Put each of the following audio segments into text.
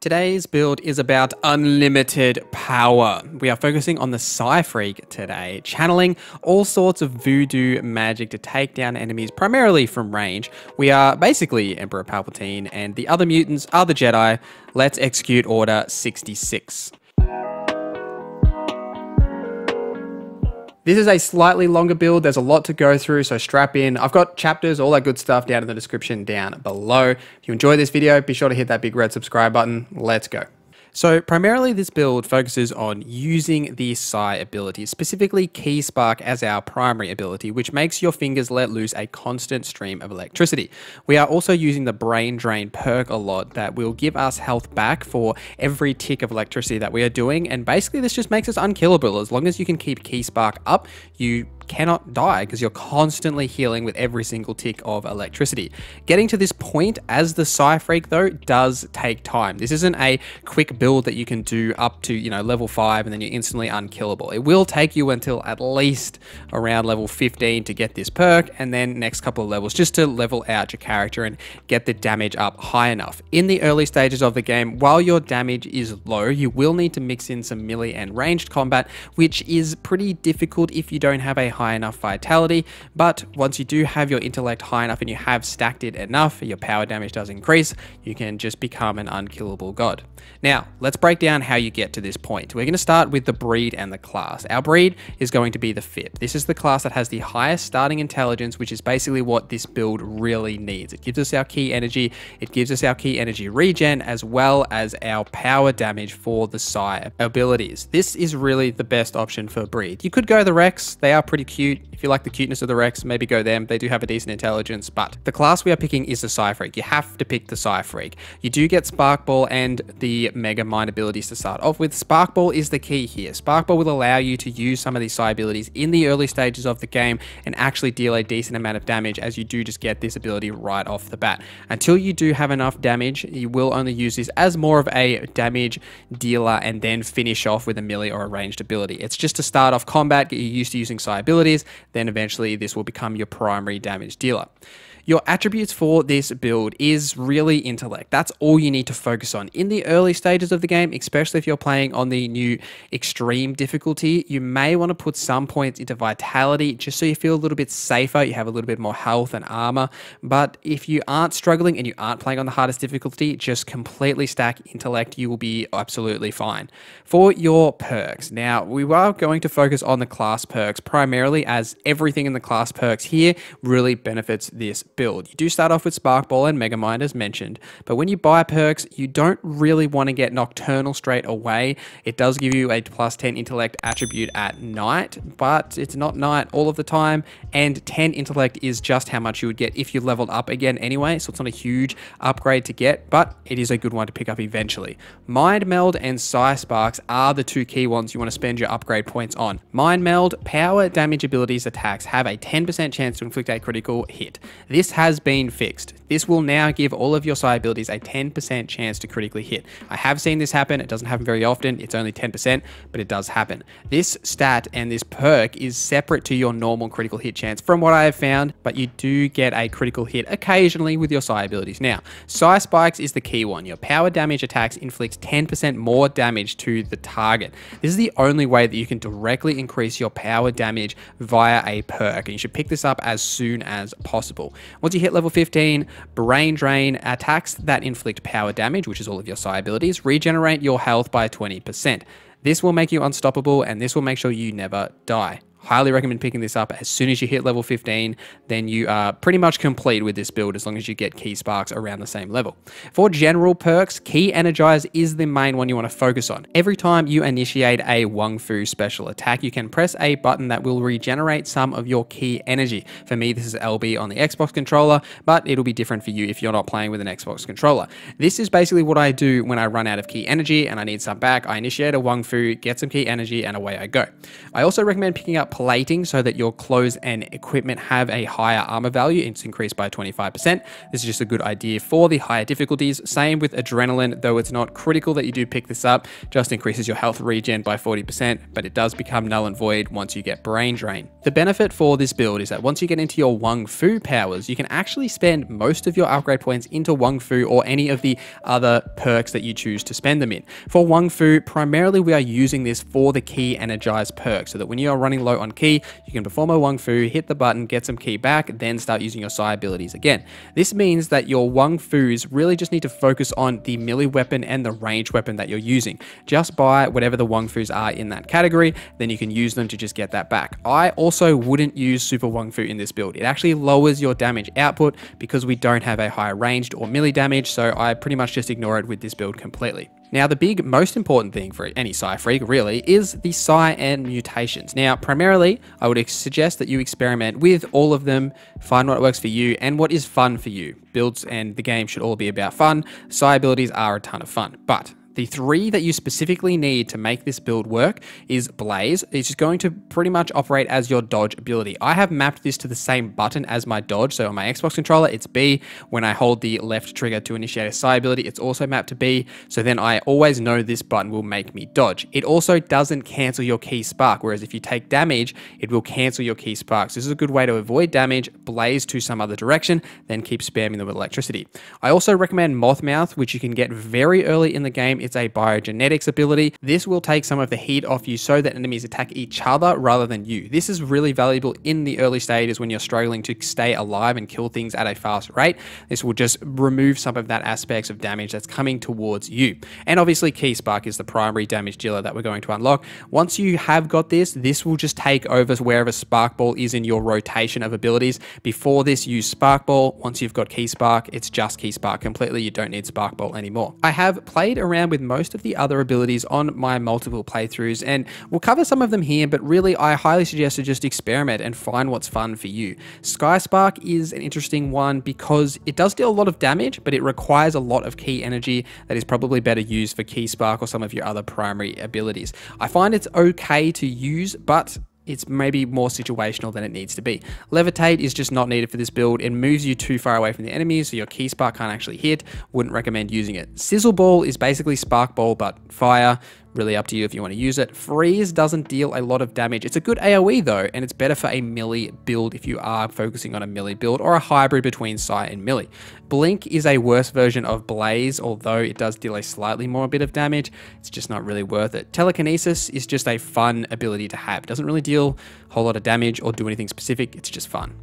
Today's build is about unlimited power. We are focusing on the Psi Freak today, channeling all sorts of voodoo magic to take down enemies primarily from range. We are basically Emperor Palpatine and the other mutants are the Jedi. Let's execute Order 66. This is a slightly longer build. There's a lot to go through, so strap in. I've got chapters, all that good stuff down in the description down below. If you enjoy this video, be sure to hit that big red subscribe button. Let's go. So primarily this build focuses on using the Psi ability, specifically Ki Spark as our primary ability, which makes your fingers let loose a constant stream of electricity. We are also using the Brain Drain perk a lot that will give us health back for every tick of electricity that we are doing, and basically this just makes us unkillable. As long as you can keep Ki Spark up, you cannot die because you're constantly healing with every single tick of electricity. Getting to this point as the Psi Freak though does take time. This isn't a quick build that you can do up to, you know, level 5 and then you're instantly unkillable. It will take you until at least around level 15 to get this perk and then next couple of levels just to level out your character and get the damage up high enough. In the early stages of the game, while your damage is low, you will need to mix in some melee and ranged combat, which is pretty difficult if you don't have a high enough vitality, but once you do have your intellect high enough and you have stacked it enough, your power damage does increase, you can just become an unkillable god. Now, let's break down how you get to this point. We're going to start with the breed and the class. Our breed is going to be the FIP. This is the class that has the highest starting intelligence, which is basically what this build really needs. It gives us our ki energy, it gives us our ki energy regen, as well as our power damage for the Psi abilities. This is really the best option for breed. You could go the Rex, they are pretty cute. If you like the cuteness of the Rex, maybe go them. They do have a decent intelligence, but the class we are picking is the Psi Freak. You have to pick the Psi Freak. You do get Spark Ball and the Mega Mind abilities to start off with. Spark Ball is the key here. Spark Ball will allow you to use some of these Psi abilities in the early stages of the game and actually deal a decent amount of damage as you do just get this ability right off the bat. Until you do have enough damage, you will only use this as more of a damage dealer and then finish off with a melee or a ranged ability. It's just to start off combat, get you used to using Psi abilities, then eventually this will become your primary damage dealer. Your attributes for this build is really intellect. That's all you need to focus on. In the early stages of the game, especially if you're playing on the new extreme difficulty, you may want to put some points into vitality just so you feel a little bit safer, you have a little bit more health and armor. But if you aren't struggling and you aren't playing on the hardest difficulty, just completely stack intellect, you will be absolutely fine. For your perks, now we are going to focus on the class perks primarily as everything in the class perks here really benefits this build. You do start off with Sparkball and Megamind as mentioned, but when you buy perks, you don't really want to get Nocturnal straight away. It does give you a plus 10 intellect attribute at night, but it's not night all of the time, and 10 intellect is just how much you would get if you leveled up again anyway, so it's not a huge upgrade to get, but it is a good one to pick up eventually. Mind Melt and Psi Sparks are the two key ones you want to spend your upgrade points on. Mind Melt, power damage abilities attacks have a 10% chance to inflict a critical hit. This has been fixed. This will now give all of your Psi abilities a 10% chance to critically hit. I have seen this happen. It doesn't happen very often. It's only 10%, but it does happen. This stat and this perk is separate to your normal critical hit chance from what I have found, but you do get a critical hit occasionally with your Psi abilities. Now, Psi Spikes is the key one. Your power damage attacks inflict 10% more damage to the target. This is the only way that you can directly increase your power damage via a perk, and you should pick this up as soon as possible. Once you hit level 15, Brain Drain attacks that inflict power damage, which is all of your Psi abilities, regenerate your health by 20%. This will make you unstoppable and this will make sure you never die. Highly recommend picking this up as soon as you hit level 15, then you are pretty much complete with this build as long as you get ki Sparks around the same level. For general perks, ki Energize is the main one you want to focus on. Every time you initiate a Wung Fu special attack, you can press a button that will regenerate some of your ki energy. For me, this is LB on the Xbox controller, but it'll be different for you if you're not playing with an Xbox controller. This is basically what I do when I run out of ki energy and I need some back. I initiate a Wung Fu, get some ki energy, and away I go. I also recommend picking plating so that your clothes and equipment have a higher armor value. It's increased by 25%. This is just a good idea for the higher difficulties. Same with adrenaline, though it's not critical that you do pick this up, just increases your health regen by 40%, but it does become null and void once you get brain drain. The benefit for this build is that once you get into your Wung Fu powers, you can actually spend most of your upgrade points into Wung Fu or any of the other perks that you choose to spend them in. For Wung Fu, primarily we are using this for the ki energized perk, so that when you are running low on ki, you can perform a Wung Fu, hit the button, get some ki back, then start using your Psi abilities again. This means that your Wung Fus really just need to focus on the melee weapon and the range weapon that you're using. Just buy whatever the Wung Fus are in that category, then you can use them to just get that back. I also wouldn't use Super Wung Fu in this build. It actually lowers your damage output because we don't have a high ranged or melee damage, so I pretty much just ignore it with this build completely. Now, the big, most important thing for any Psi freak, really, is the Psi and mutations. Now, primarily, I would suggest that you experiment with all of them, find what works for you, and what is fun for you. Builds and the game should all be about fun. Psi abilities are a ton of fun, but the three that you specifically need to make this build work is Blaze. It's just going to pretty much operate as your dodge ability. I have mapped this to the same button as my dodge. So on my Xbox controller, it's B. When I hold the left trigger to initiate a Psi ability, it's also mapped to B. So then I always know this button will make me dodge. It also doesn't cancel your ki spark, whereas if you take damage, it will cancel your ki sparks. This is a good way to avoid damage, blaze to some other direction, then keep spamming them with electricity. I also recommend Mothmouth, which you can get very early in the game it's a biogenetics ability. This will take some of the heat off you so that enemies attack each other rather than you. This is really valuable in the early stages when you're struggling to stay alive and kill things at a fast rate. This will just remove some of that aspects of damage that's coming towards you. And obviously Ki Spark is the primary damage dealer that we're going to unlock. Once you have got this, this will just take over wherever Spark Ball is in your rotation of abilities. Before this, use Spark Ball. Once you've got Ki Spark, it's just Ki Spark completely. You don't need Spark Ball anymore. I have played around with most of the other abilities on my multiple playthroughs, and we'll cover some of them here, but really I highly suggest to just experiment and find what's fun for you. Sky Spark is an interesting one because it does deal a lot of damage, but it requires a lot of ki energy that is probably better used for Ki Spark or some of your other primary abilities. I find it's okay to use, but it's maybe more situational than it needs to be. Levitate is just not needed for this build. It moves you too far away from the enemy, so your ki spark can't actually hit. Wouldn't recommend using it. Sizzle Ball is basically Spark Ball, but fire. Really up to you if you want to use it. Freeze doesn't deal a lot of damage. It's a good AoE though, and it's better for a melee build if you are focusing on a melee build or a hybrid between Psi and melee. Blink is a worse version of Blaze, although it does deal a slightly more bit of damage. It's just not really worth it. Telekinesis is just a fun ability to have. It doesn't really deal a whole lot of damage or do anything specific. It's just fun.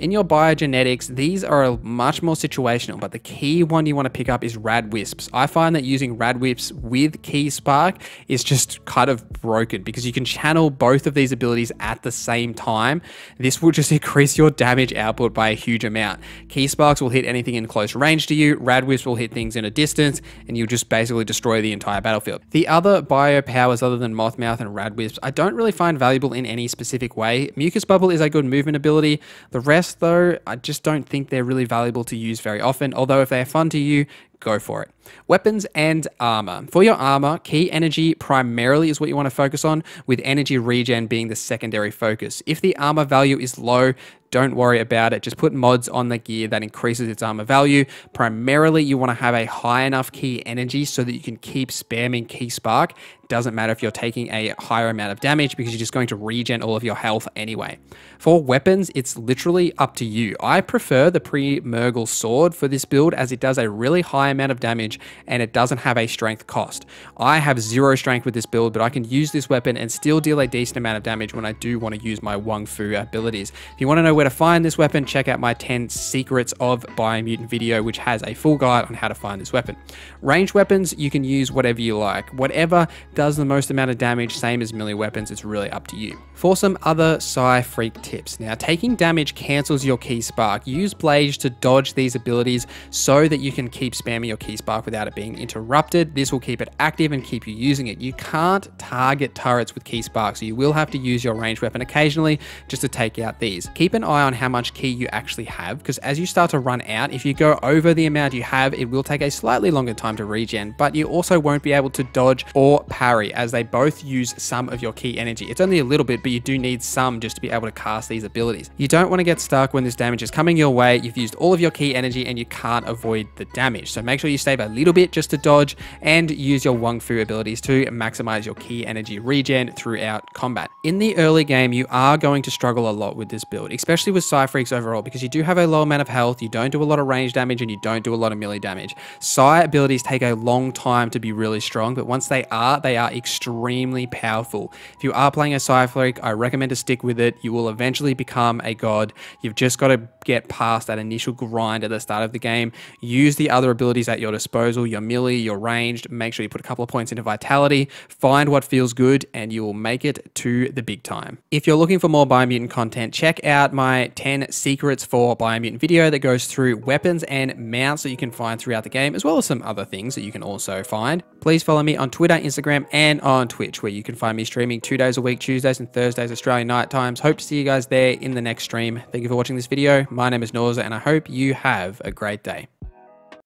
In your biogenetics, these are much more situational, but the key one you want to pick up is Rad Wisps. I find that using Rad Wisps with ki Spark is just kind of broken because you can channel both of these abilities at the same time. This will just increase your damage output by a huge amount. Ki Sparks will hit anything in close range to you, Rad Wisps will hit things in a distance, and you'll just basically destroy the entire battlefield. The other bio powers other than Mothmouth and Rad Wisps, I don't really find valuable in any specific way. Mucus Bubble is a good movement ability. The rest though, I just don't think they're really valuable to use very often, although if they're fun to you, go for it. Weapons and armor. For your armor, ki energy primarily is what you want to focus on, with energy regen being the secondary focus. If the armor value is low, don't worry about it. Just put mods on the gear that increases its armor value. Primarily, you want to have a high enough ki energy so that you can keep spamming ki spark. Doesn't matter if you're taking a higher amount of damage because you're just going to regen all of your health anyway. For weapons, it's literally up to you. I prefer the pre-Mergle sword for this build as it does a really high amount of damage and it doesn't have a strength cost. I have zero strength with this build, but I can use this weapon and still deal a decent amount of damage when I do want to use my Wung Fu abilities. If you want to know where to find this weapon, check out my 10 secrets of Biomutant video, which has a full guide on how to find this weapon. Range weapons, you can use whatever you like. Whatever does the most amount of damage, same as melee weapons, it's really up to you. For some other Psi Freak tips. Now, taking damage cancels your ki Spark. Use Blaze to dodge these abilities so that you can keep spamming your ki spark without it being interrupted. This will keep it active and keep you using it. You can't target turrets with ki spark, so you will have to use your ranged weapon occasionally just to take out these. Keep an eye on how much ki you actually have, because as you start to run out, if you go over the amount you have, it will take a slightly longer time to regen, but you also won't be able to dodge or parry as they both use some of your ki energy. It's only a little bit, but you do need some just to be able to cast these abilities. You don't want to get stuck when this damage is coming your way. You've used all of your ki energy and you can't avoid the damage. So make sure you save a little bit just to dodge and use your Wung Fu abilities to maximize your ki energy regen throughout combat. In the early game, you are going to struggle a lot with this build, especially with Psi-Freaks overall, because you do have a low amount of health, you don't do a lot of range damage, and you don't do a lot of melee damage. Psy abilities take a long time to be really strong, but once they are, they are extremely powerful. If you are playing a Psi-Freak, I recommend to stick with it. You will eventually become a god. You've just got to get past that initial grind at the start of the game. Use the other abilities at your disposal, your melee, your ranged. Make sure you put a couple of points into vitality. Find what feels good, and you will make it to the big time. If you're looking for more Biomutant content, check out my 10 secrets for Biomutant video that goes through weapons and mounts that you can find throughout the game, as well as some other things that you can also find. Please follow me on Twitter, Instagram, and on Twitch, where you can find me streaming two days a week, Tuesdays and Thursdays, Australian night times. Hope to see you guys there in the next stream. Thank you for watching this video. My name is NorZZa, and I hope you have a great day.